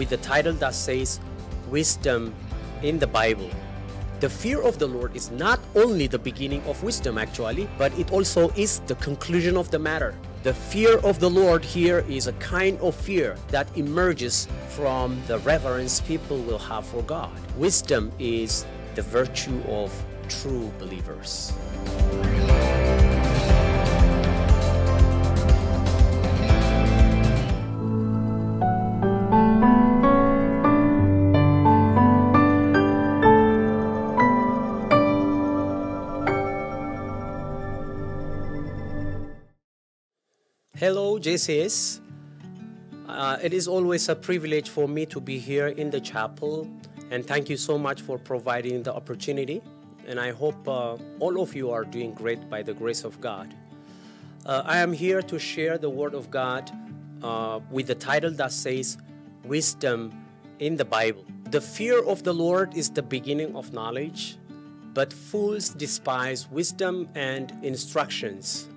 with the title that says Wisdom in the Bible. The fear of the Lord is not only the beginning of wisdom, actually, but it also is the conclusion of the matter. The fear of the Lord here is a kind of fear that emerges from the reverence people will have for God. Wisdom is the virtue of true believers. Hello, JCS. Uh, it is always a privilege for me to be here in the chapel, and thank you so much for providing the opportunity. And I hope uh, all of you are doing great by the grace of God. Uh, I am here to share the Word of God uh, with the title that says Wisdom in the Bible. The fear of the Lord is the beginning of knowledge, but fools despise wisdom and instructions.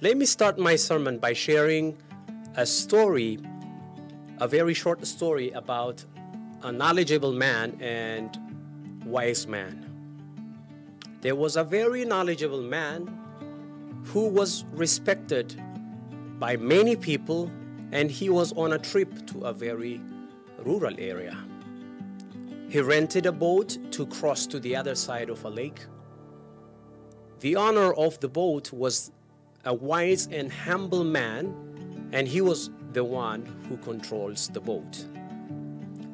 Let me start my sermon by sharing a story, a very short story about a knowledgeable man and wise man. There was a very knowledgeable man who was respected by many people, and he was on a trip to a very rural area. He rented a boat to cross to the other side of a lake. The owner of the boat was a wise and humble man, and he was the one who controls the boat.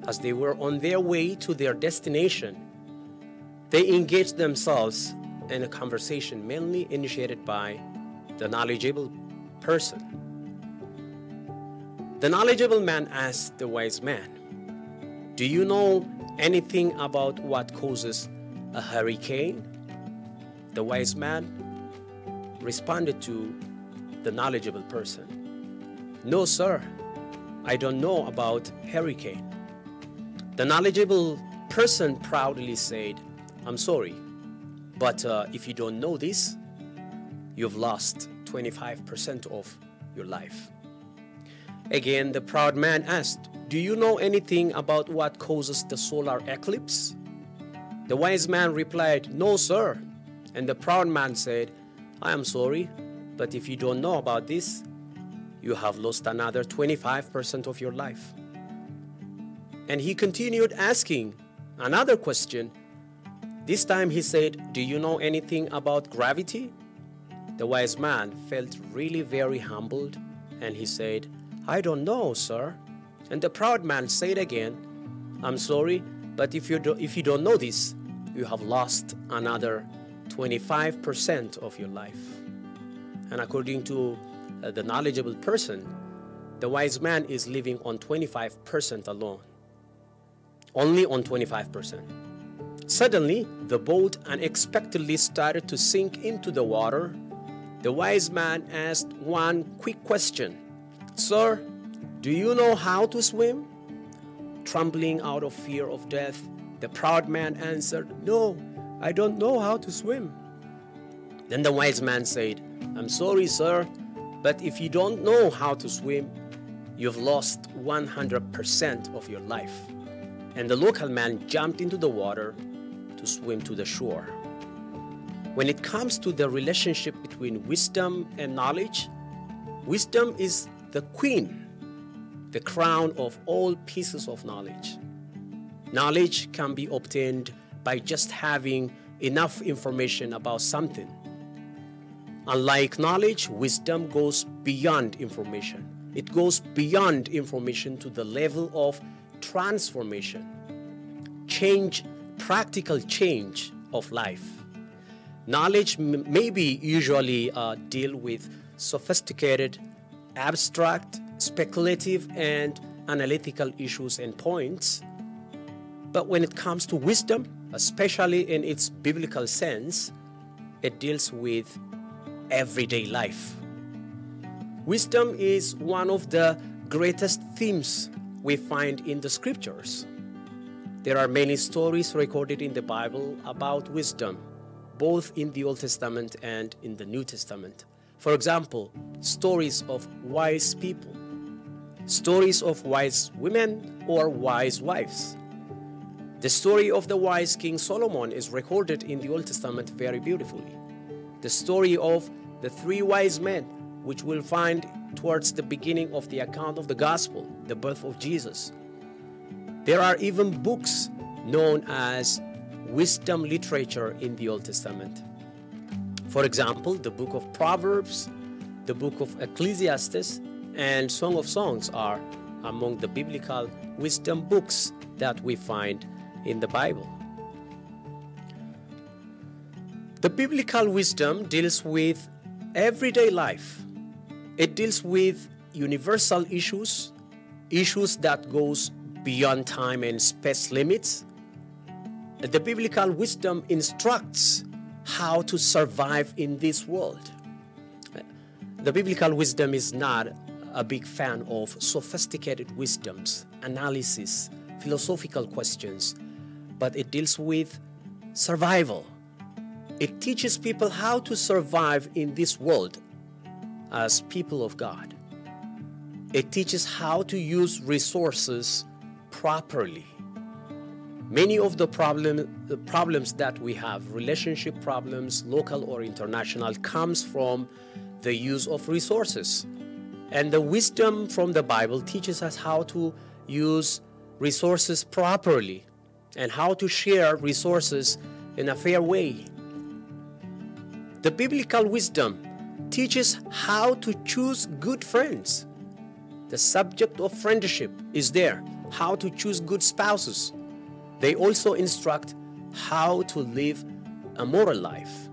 As they were on their way to their destination, they engaged themselves in a conversation mainly initiated by the knowledgeable person. The knowledgeable man asked the wise man, Do you know anything about what causes a hurricane? The wise man responded to the knowledgeable person, No, sir, I don't know about hurricane. The knowledgeable person proudly said, I'm sorry, but uh, if you don't know this, you've lost 25% of your life. Again, the proud man asked, Do you know anything about what causes the solar eclipse? The wise man replied, No, sir. And the proud man said, I am sorry, but if you don't know about this, you have lost another 25% of your life. And he continued asking another question. This time he said, Do you know anything about gravity? The wise man felt really very humbled and he said, I don't know, sir. And the proud man said again, I'm sorry, but if you, do, if you don't know this, you have lost another 25% of your life. And according to uh, the knowledgeable person, the wise man is living on 25% alone. Only on 25%. Suddenly, the boat unexpectedly started to sink into the water. The wise man asked one quick question Sir, do you know how to swim? Trembling out of fear of death, the proud man answered, No, I don't know how to swim. Then the wise man said, I'm sorry, sir, but if you don't know how to swim, you've lost 100% of your life. And the local man jumped into the water to swim to the shore. When it comes to the relationship between wisdom and knowledge, wisdom is the queen, the crown of all pieces of knowledge. Knowledge can be obtained by just having enough information about something. Unlike knowledge, wisdom goes beyond information. It goes beyond information to the level of transformation, change, practical change of life. Knowledge maybe usually uh, deal with sophisticated, abstract, speculative, and analytical issues and points. But when it comes to wisdom, especially in its biblical sense, it deals with everyday life. Wisdom is one of the greatest themes we find in the scriptures. There are many stories recorded in the Bible about wisdom, both in the Old Testament and in the New Testament. For example, stories of wise people, stories of wise women or wise wives. The story of the wise King Solomon is recorded in the Old Testament very beautifully. The story of the three wise men, which we'll find towards the beginning of the account of the gospel, the birth of Jesus. There are even books known as wisdom literature in the Old Testament. For example, the book of Proverbs, the book of Ecclesiastes, and Song of Songs are among the biblical wisdom books that we find in the Bible. The biblical wisdom deals with everyday life. It deals with universal issues, issues that goes beyond time and space limits. The biblical wisdom instructs how to survive in this world. The biblical wisdom is not a big fan of sophisticated wisdoms, analysis, philosophical questions, but it deals with survival. It teaches people how to survive in this world as people of God. It teaches how to use resources properly. Many of the, problem, the problems that we have, relationship problems, local or international, comes from the use of resources. And the wisdom from the Bible teaches us how to use resources properly and how to share resources in a fair way. The biblical wisdom teaches how to choose good friends. The subject of friendship is there, how to choose good spouses. They also instruct how to live a moral life.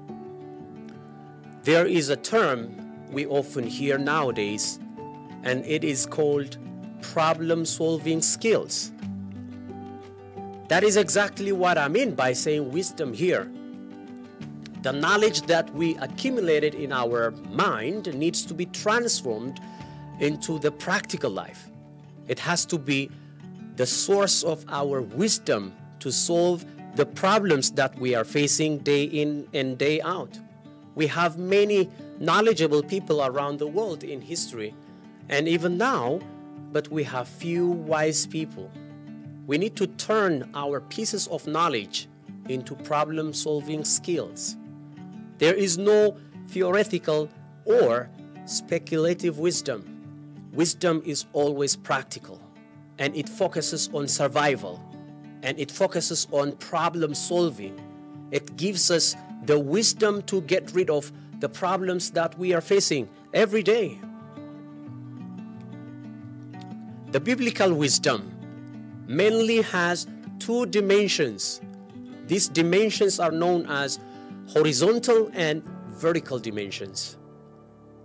There is a term we often hear nowadays, and it is called problem solving skills. That is exactly what I mean by saying wisdom here. The knowledge that we accumulated in our mind needs to be transformed into the practical life. It has to be the source of our wisdom to solve the problems that we are facing day in and day out. We have many knowledgeable people around the world in history and even now, but we have few wise people. We need to turn our pieces of knowledge into problem solving skills. There is no theoretical or speculative wisdom. Wisdom is always practical and it focuses on survival and it focuses on problem solving. It gives us the wisdom to get rid of the problems that we are facing every day. The biblical wisdom mainly has two dimensions. These dimensions are known as horizontal and vertical dimensions.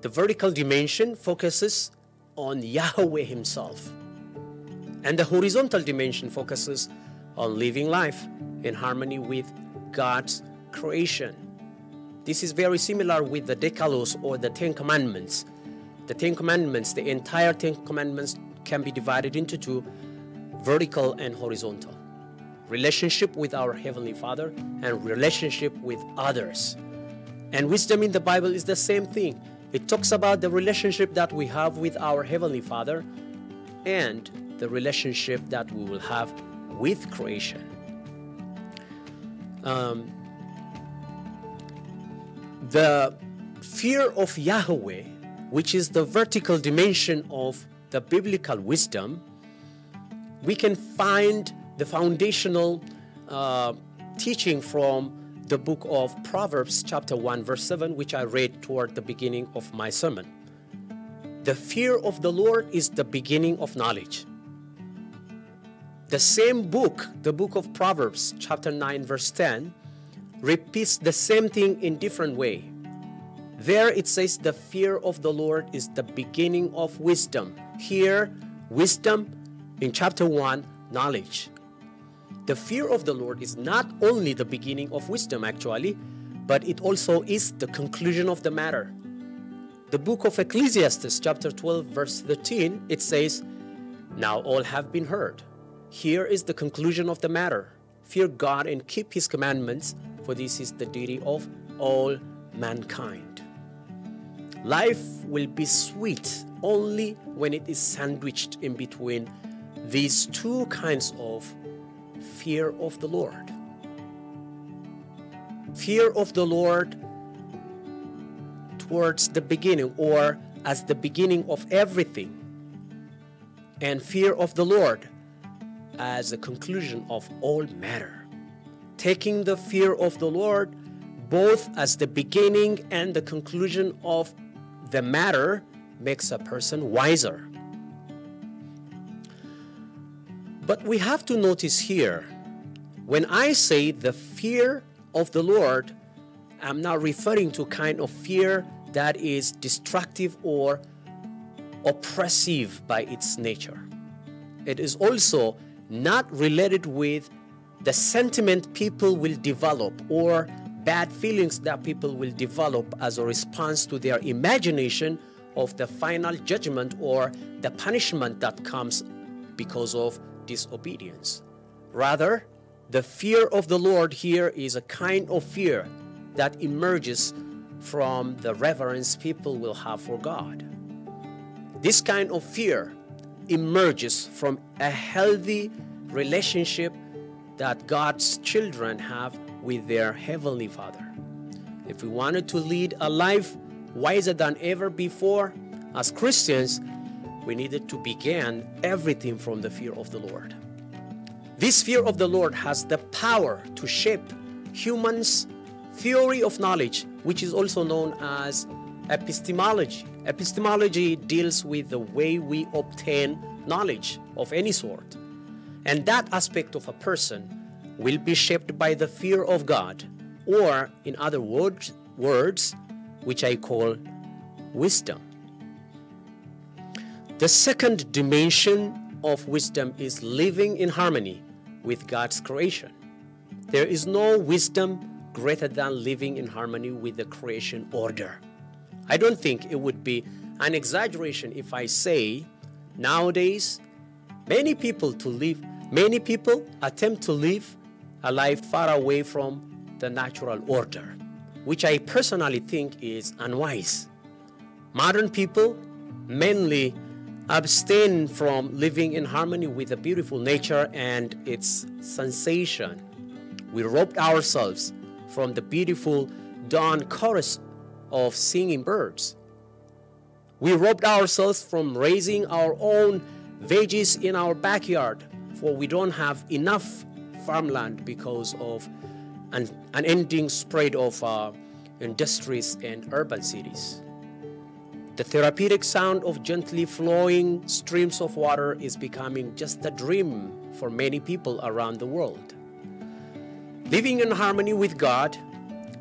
The vertical dimension focuses on Yahweh Himself, and the horizontal dimension focuses on living life in harmony with God's creation. This is very similar with the Decalogue or the Ten Commandments. The Ten Commandments, the entire Ten Commandments can be divided into two vertical and horizontal relationship with our Heavenly Father and relationship with others. And wisdom in the Bible is the same thing. It talks about the relationship that we have with our Heavenly Father and the relationship that we will have with creation. Um, the fear of Yahweh, which is the vertical dimension of the biblical wisdom, we can find the foundational uh, teaching from the book of Proverbs, chapter 1, verse 7, which I read toward the beginning of my sermon. The fear of the Lord is the beginning of knowledge. The same book, the book of Proverbs, chapter 9, verse 10, repeats the same thing in different way. There it says the fear of the Lord is the beginning of wisdom. Here, wisdom in chapter 1, knowledge. The fear of the Lord is not only the beginning of wisdom, actually, but it also is the conclusion of the matter. The book of Ecclesiastes, chapter 12, verse 13, it says, Now all have been heard. Here is the conclusion of the matter fear God and keep his commandments, for this is the duty of all mankind. Life will be sweet only when it is sandwiched in between these two kinds of fear of the Lord. Fear of the Lord towards the beginning or as the beginning of everything, and fear of the Lord as the conclusion of all matter. Taking the fear of the Lord both as the beginning and the conclusion of the matter makes a person wiser. But we have to notice here when I say the fear of the Lord, I'm not referring to kind of fear that is destructive or oppressive by its nature. It is also not related with the sentiment people will develop or bad feelings that people will develop as a response to their imagination of the final judgment or the punishment that comes because of disobedience. Rather, the fear of the Lord here is a kind of fear that emerges from the reverence people will have for God. This kind of fear emerges from a healthy relationship that God's children have with their Heavenly Father. If we wanted to lead a life wiser than ever before, as Christians, we needed to begin everything from the fear of the Lord. This fear of the Lord has the power to shape humans' theory of knowledge, which is also known as epistemology. Epistemology deals with the way we obtain knowledge of any sort. And that aspect of a person will be shaped by the fear of God, or in other words, words which I call wisdom. The second dimension of wisdom is living in harmony with God's creation. There is no wisdom greater than living in harmony with the creation order. I don't think it would be an exaggeration if I say nowadays many people to live many people attempt to live a life far away from the natural order, which I personally think is unwise. Modern people mainly abstain from living in harmony with the beautiful nature and its sensation. We robbed ourselves from the beautiful dawn chorus of singing birds. We robbed ourselves from raising our own veggies in our backyard, for we don't have enough farmland because of an unending spread of uh, industries and urban cities. The therapeutic sound of gently flowing streams of water is becoming just a dream for many people around the world. Living in harmony with God,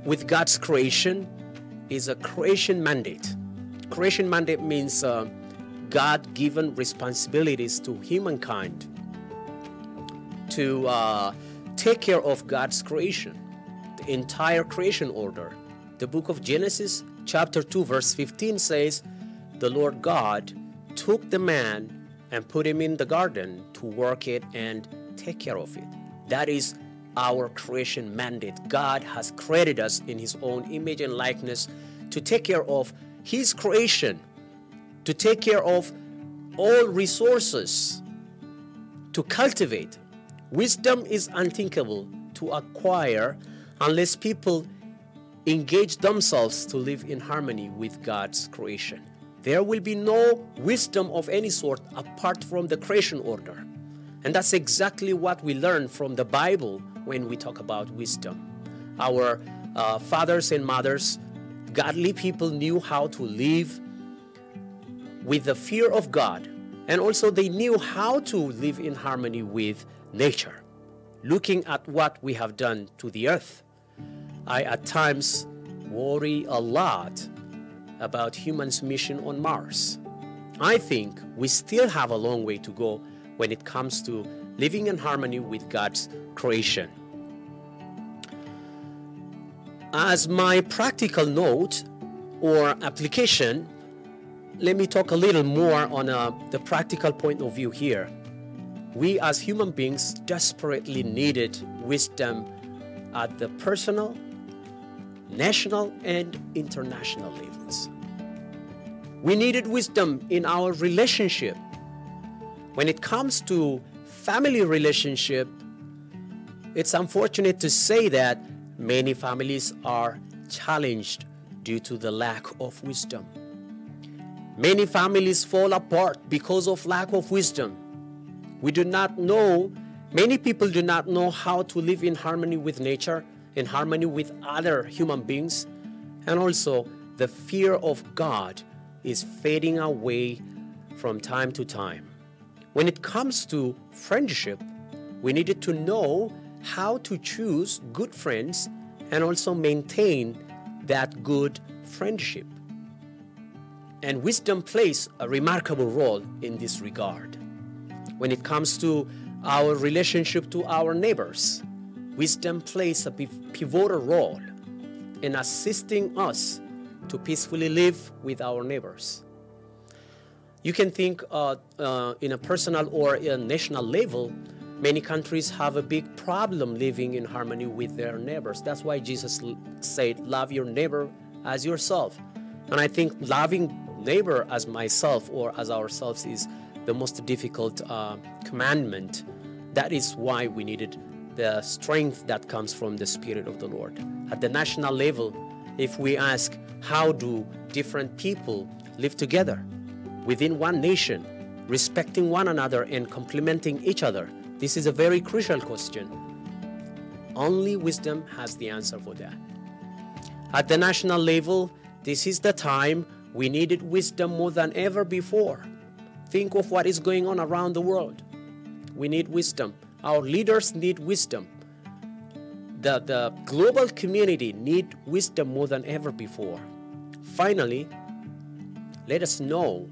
with God's creation, is a creation mandate. Creation mandate means uh, God given responsibilities to humankind to uh, take care of God's creation, the entire creation order. The book of Genesis, chapter 2, verse 15 says, The Lord God took the man and put him in the garden to work it and take care of it. That is our creation mandate. God has created us in His own image and likeness to take care of His creation, to take care of all resources, to cultivate, Wisdom is unthinkable to acquire unless people engage themselves to live in harmony with God's creation. There will be no wisdom of any sort apart from the creation order. And that's exactly what we learn from the Bible when we talk about wisdom. Our uh, fathers and mothers, godly people, knew how to live with the fear of God, and also they knew how to live in harmony with nature, looking at what we have done to the earth, I at times worry a lot about humans' mission on Mars. I think we still have a long way to go when it comes to living in harmony with God's creation. As my practical note or application, let me talk a little more on uh, the practical point of view here we as human beings desperately needed wisdom at the personal, national, and international levels. We needed wisdom in our relationship. When it comes to family relationship, it's unfortunate to say that many families are challenged due to the lack of wisdom. Many families fall apart because of lack of wisdom. We do not know, many people do not know how to live in harmony with nature, in harmony with other human beings, and also the fear of God is fading away from time to time. When it comes to friendship, we needed to know how to choose good friends and also maintain that good friendship. And wisdom plays a remarkable role in this regard. When it comes to our relationship to our neighbors, wisdom plays a pivotal role in assisting us to peacefully live with our neighbors. You can think uh, uh, in a personal or a national level, many countries have a big problem living in harmony with their neighbors. That's why Jesus said, Love your neighbor as yourself. And I think loving neighbor as myself or as ourselves is the most difficult uh, commandment. That is why we needed the strength that comes from the Spirit of the Lord. At the national level, if we ask, how do different people live together within one nation, respecting one another and complementing each other? This is a very crucial question. Only wisdom has the answer for that. At the national level, this is the time we needed wisdom more than ever before. Think of what is going on around the world. We need wisdom. Our leaders need wisdom. The, the global community need wisdom more than ever before. Finally, let us know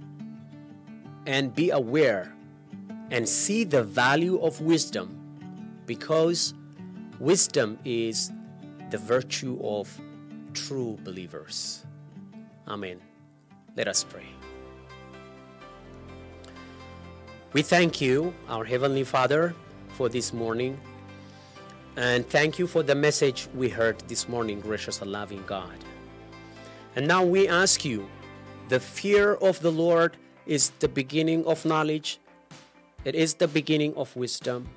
and be aware and see the value of wisdom because wisdom is the virtue of true believers. Amen. Let us pray. We thank you, our Heavenly Father, for this morning. And thank you for the message we heard this morning, gracious and loving God. And now we ask you the fear of the Lord is the beginning of knowledge, it is the beginning of wisdom.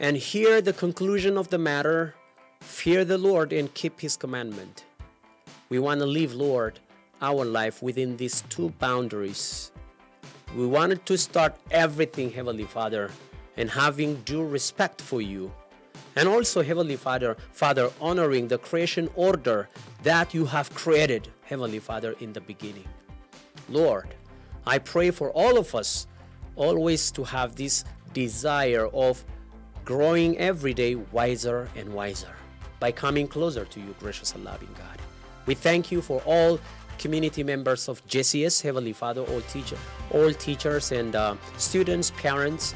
And hear the conclusion of the matter fear the Lord and keep his commandment. We want to live, Lord, our life within these two boundaries. We wanted to start everything, Heavenly Father, and having due respect for you. And also, Heavenly Father, Father, honoring the creation order that you have created, Heavenly Father, in the beginning. Lord, I pray for all of us always to have this desire of growing every day wiser and wiser by coming closer to you, gracious and loving God. We thank you for all community members of JCS, Heavenly Father, all teacher, all teachers and uh, students, parents.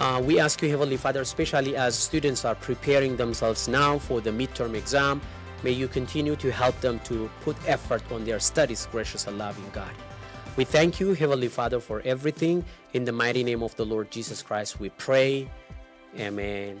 Uh, we ask you, Heavenly Father, especially as students are preparing themselves now for the midterm exam, may you continue to help them to put effort on their studies, gracious and loving God. We thank you, Heavenly Father, for everything. In the mighty name of the Lord Jesus Christ, we pray. Amen.